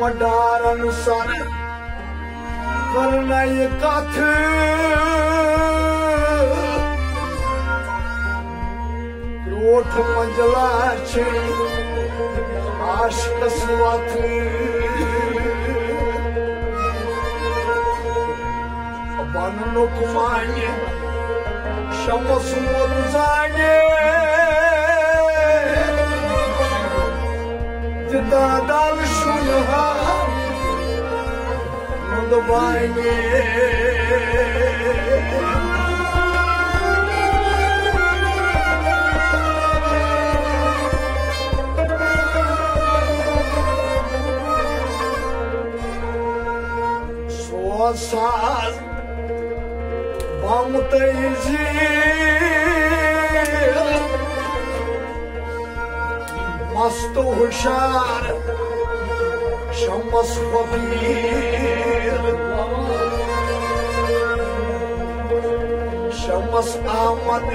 मडार अनुसार करना ये काथ। रोठ मंजला छे आश कसवाथ Manu no Chamou sumou dos anes De Dadal Shunha Mundo Baine saz मस्त होशार शमस फकीर शमस आमद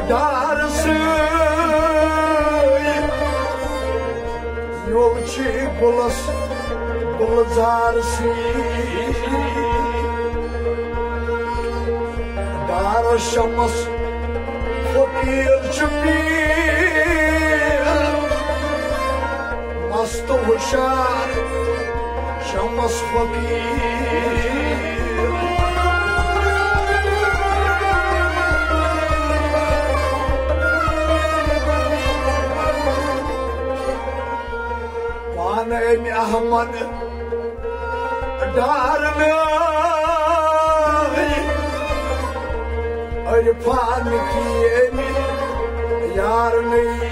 अडार से योची गुलस गुलजार सी الشمس وبير جبير مسطو شعر شمس فقير وأنا امي اهمن دار مير पान किए यार नहीं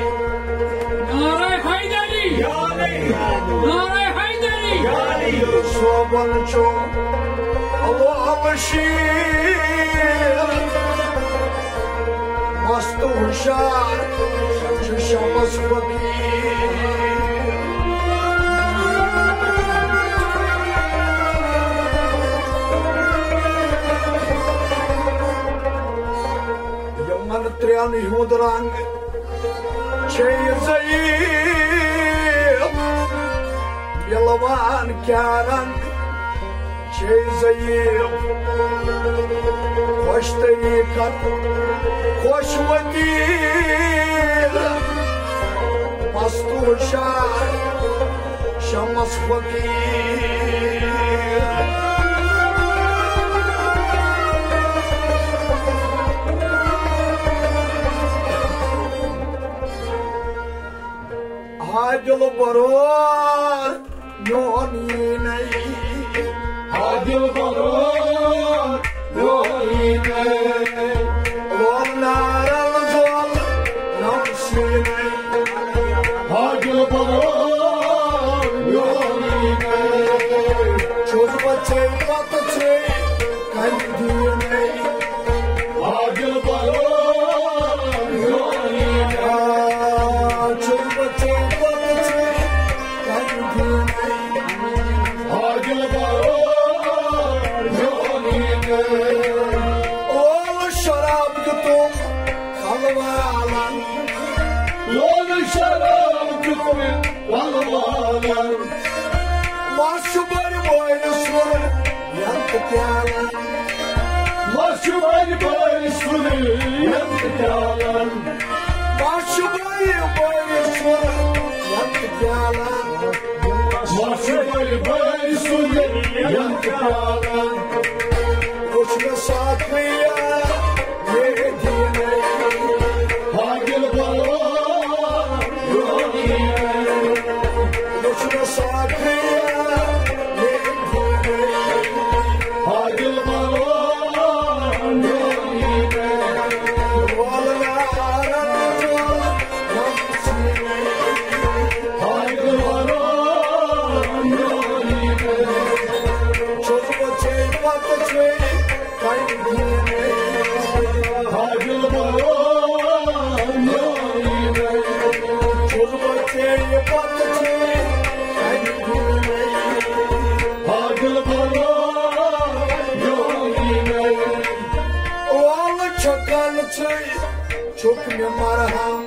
नाराय हैदरी नाराय हैदरी सोबन चो वो अवशी मस्त होशार शमस पदी فقير يمن تريان يهود رانگ شيء زيب يلوان كانن شيء زيب خوش طريقة خوش وديل مستور شعر شمس فقير هاجل برور يونيني هاجل برور يونيني والنار الجل نمشيني هاجل برور yalan var başını yantıkalar Marşı bari boynuzlar yankı yalan Maşı var başını yantıkalar çok mu marham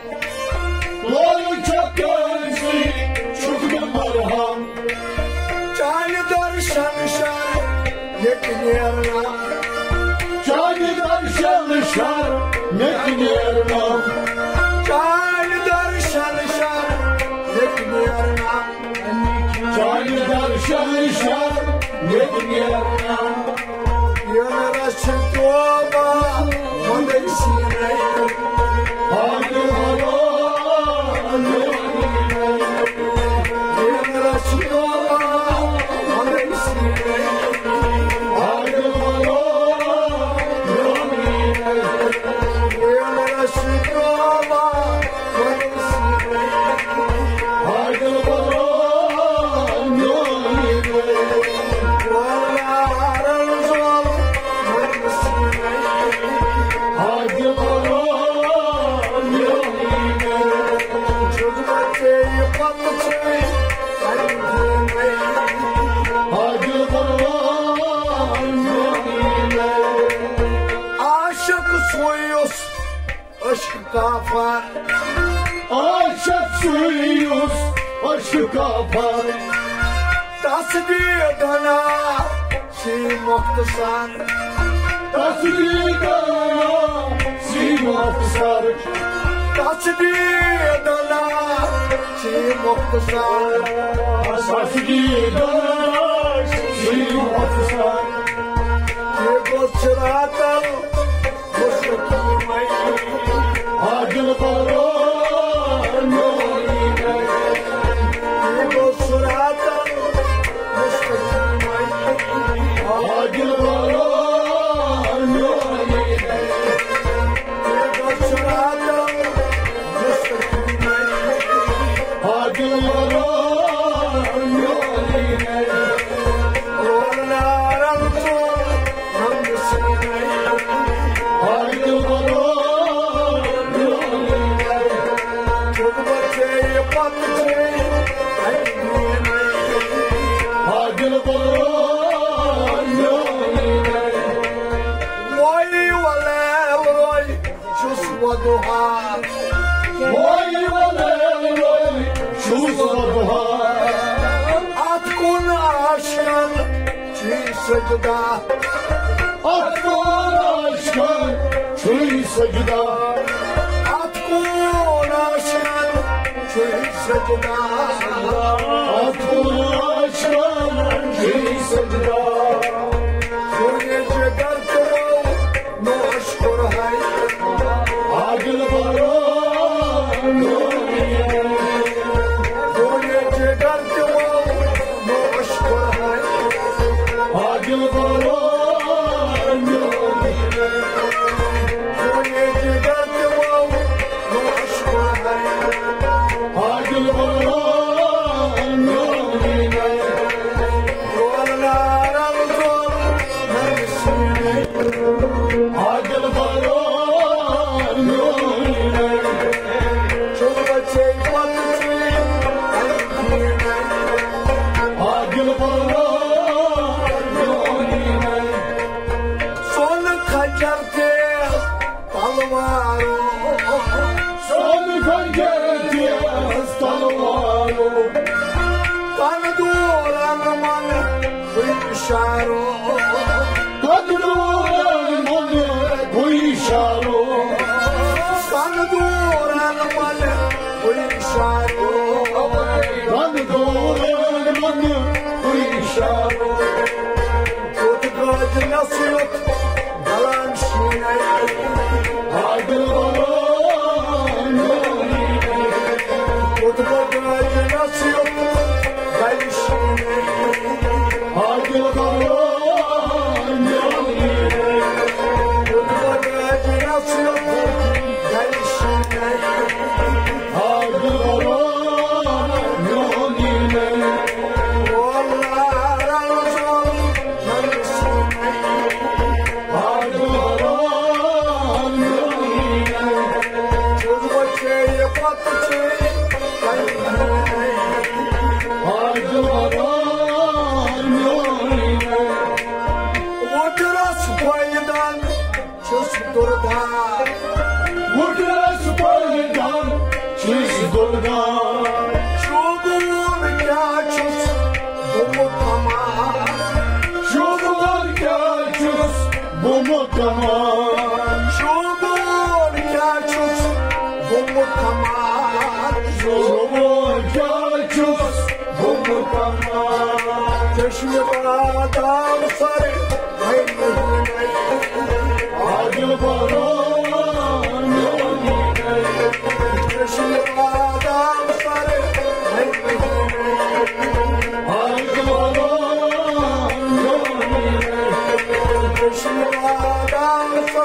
Oy çok gözlü çok marham Cani darşan şar yekin yerna Cani darşan şar yekin yerna Cani darşan şar yekin yerna Cani darşan şar yekin yerna Yönere çıktı oba Kondensine yerna সুখা ভর তসবিহ ধনা শ্রী মুক্তসার তসবিহ ধনা শ্রী মুক্তসার তসবিহ ধনা শ্রী মুক্তসার তসবিহ ধনা শ্রী মুক্তসার কে বলছে রাতা sevda Atkun aşkın çöy sevda Atkun aşkın çöy sevda Atkun aşkın çöy sevda Kurulur manu duyuşa Kutbacı nasihat Bomotama Jomor Kachus Bomotama Jomor Kachus Bomotama Teşme bana dağ sarı. Acı bana Teşme bana dağ sarı.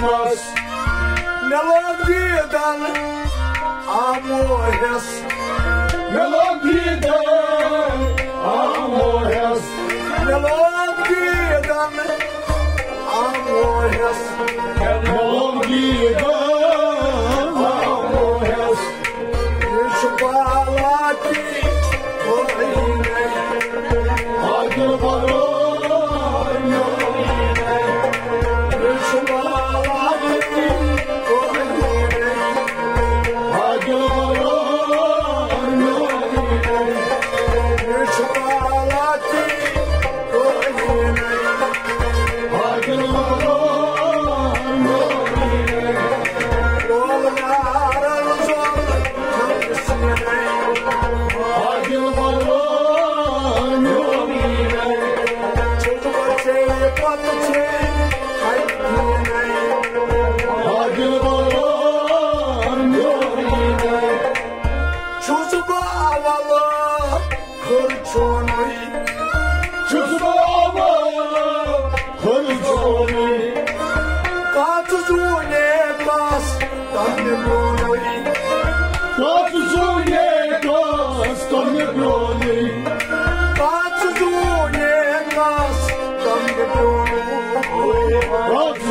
almas Melodia Amor Melodia amores Amor amores Melodia tu sunie pas, tam nie broni. To tu sunie tam nie broni. A tu pas, tam nie broni. A tu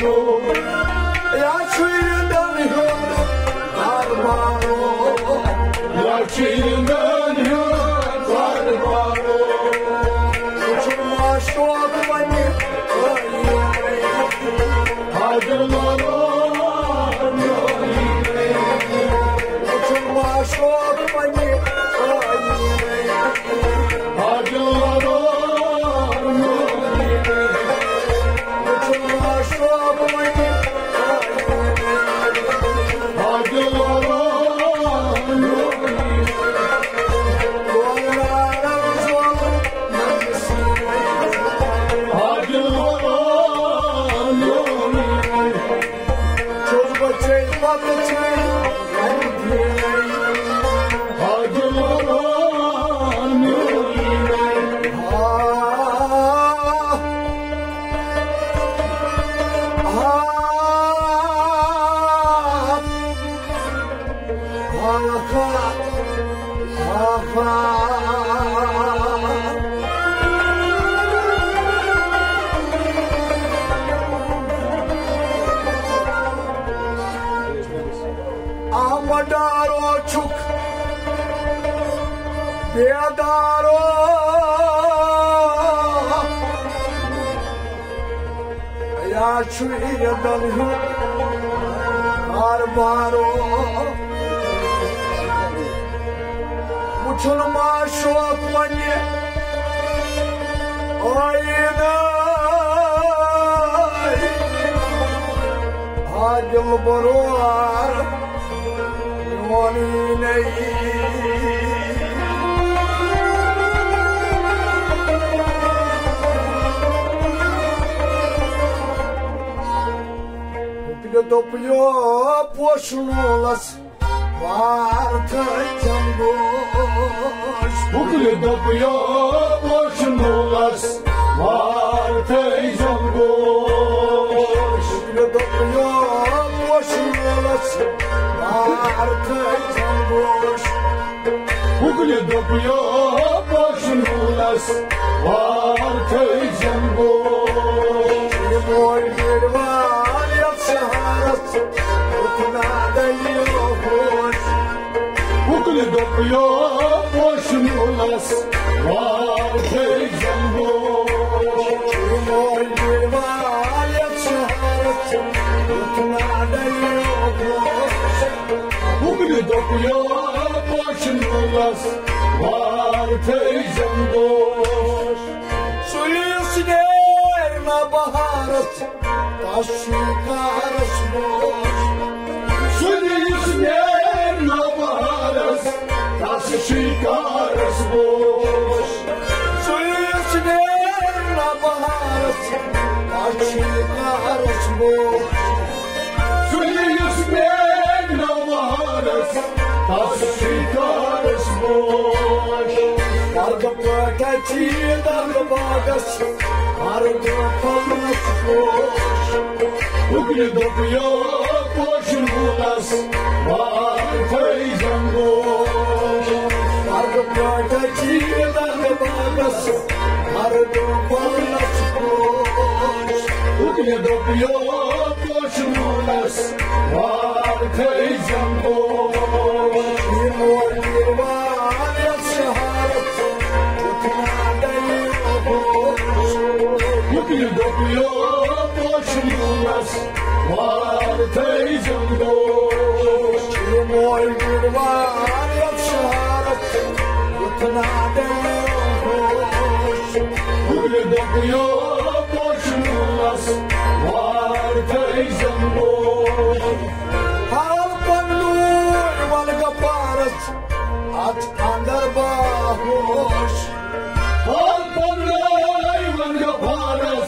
Lord. up the time. Baruar Toplıyor topluyor boşunu las Vardı canboş Bugün dokuyor boşun olas Var teyzem boş Toplıyor topluyor boşunu las Vardı canboş Bugün dokuyor boşun olas Var teyzem boş dokuyor boşun olas Var teyzem boş. Suyusu değerme baharız Taşı karışmış Suyuz yerine varız, taşı şikarız boş. Suyusu değerme baharız Taşı karışmış Suyuz Kargı pöteci dargı bağız Kargı kalmış Bugün dokuyor boşun bulas, var teyzem boş. Kargı pöteci dargı bağız Kargı kalmış Bugün dokuyor boşun bulas, var teyzem boş. Bir var bir Bugün dokuyor boşun bulas, var teyzem boş. Moy bir var yapşarat Yutuna demiş Bugün dokuyor boşun bulas, var teyzem boş. Halkandur val kaparat At andar bahoş boş. Halkandur val kaparat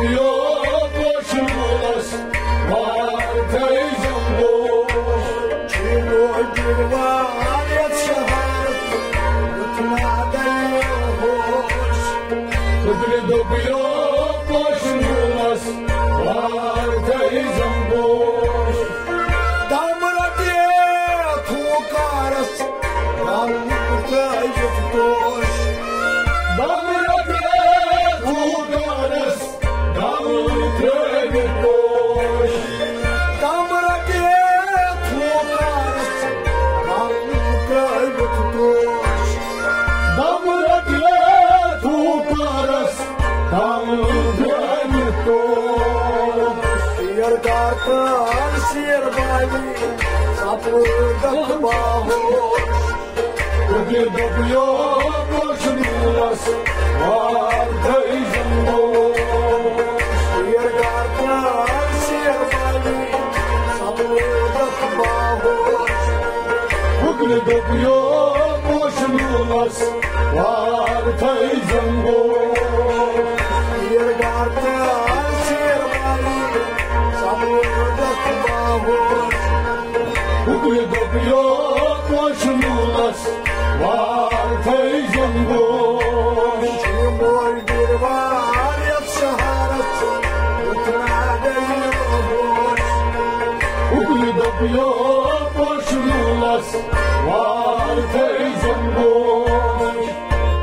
Bugün Sapırdak bahoş Bugün dokuyor boşunuz, var teyzem boş. Siyar bali Sapırdak bahoş Bugün dokuyor boşunuz, var teyzem boş. Siyar kartal siyar bali Sapırdak boşunuz, var teyzem boş. Moy bir var ya şeharet Bütün adayı boş Bugün dokuyor boşunuz, var teyzem boş.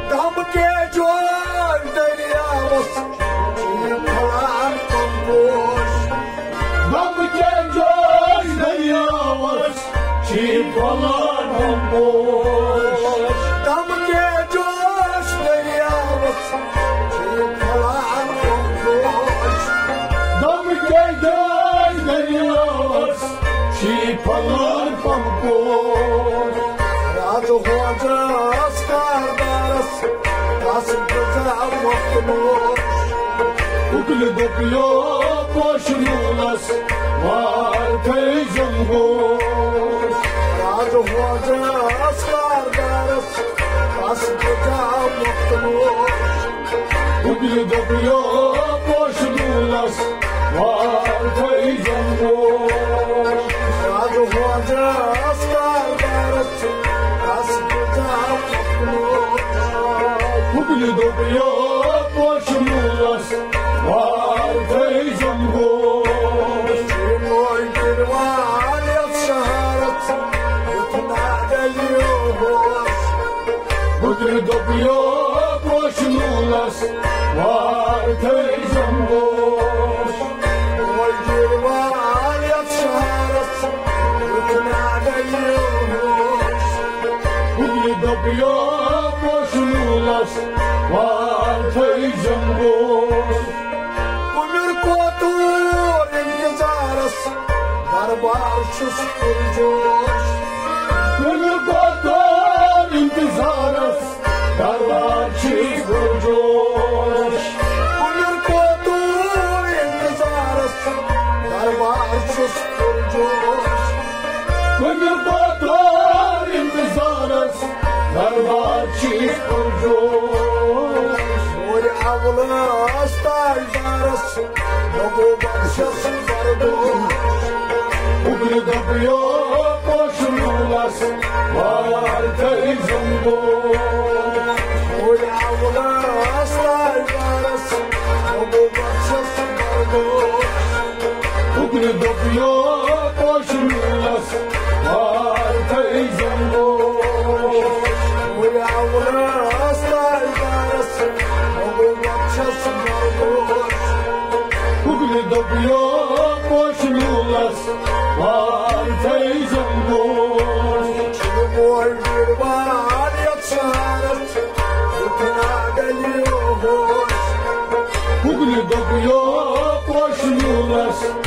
Tam gecor deryamız Kim Чи доларом там, где дождь, да я Kocacağız kardeş Askıda muhtemur Bu bir de bir yok boşluğunuz Var peygamber Hadi kocacağız kardeş Askıda muhtemur Bu Bugün dokuyor boşunuz, var teyzem boş. Moy bir var ya şeharet Bütün adayı Bugün dokuyor boşunuz, var teyzem boş. Kapıyor boşunuz, var teyzem boş. Bugün kapıyor boşunuz, var teyzem boş. Nuri avlı astarlarız Yogu bakşası vardır Bugün kapıyor boşunuz, var teyzem boş. Kimi boy bir var ya çağırır Bütün adayı Bugün dokuyor koşuyorlar